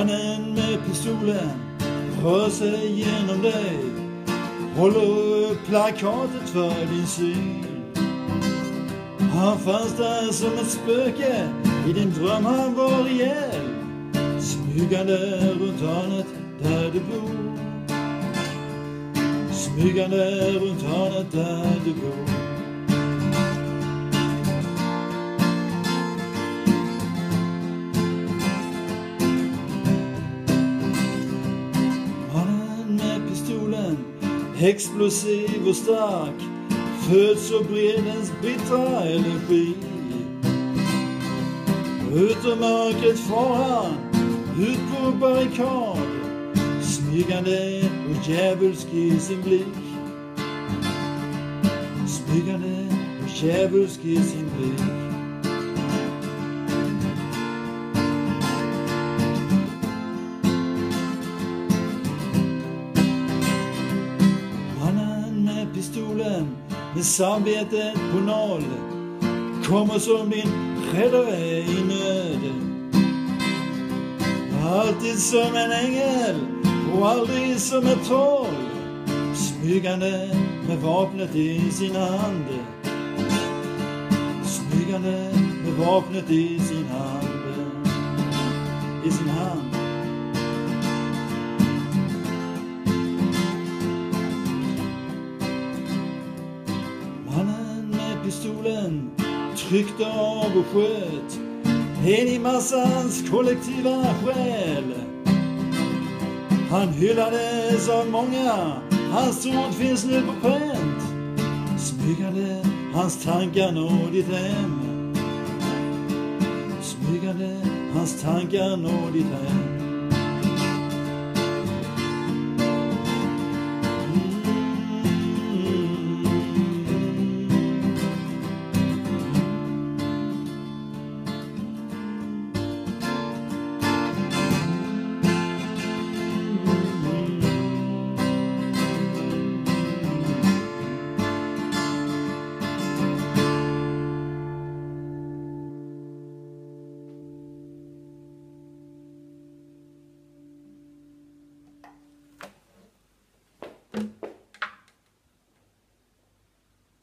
Mannen med pistolen rör sig genom dig. Håller upp plakatet för din syn. Han fanns där som ett spöke i din dröm han var ihjäl. Smygande runt hörnet där du bor. Smygande runt hörnet där du bor. Explosiv och stark, föds och bredens bittra energi. Ut ur mörkret far han, ut på barrikad, smygande och djävulsk i sin blick. Smygande och djävulsk i sin blick. Med samvetet på noll kommer som din räddare i nöd. Alltid som en ängel och aldrig som ett troll. Smygande med vapnet i sin hand. Smygande med vapnet i sin hand. I sin hand. Solen tryckte av och sköt en i massans kollektiva själ. Han hyllades av många, hans ord finns nu på pränt. Smygande hans tankar når ditt hem. Smygande hans tankar når ditt hem.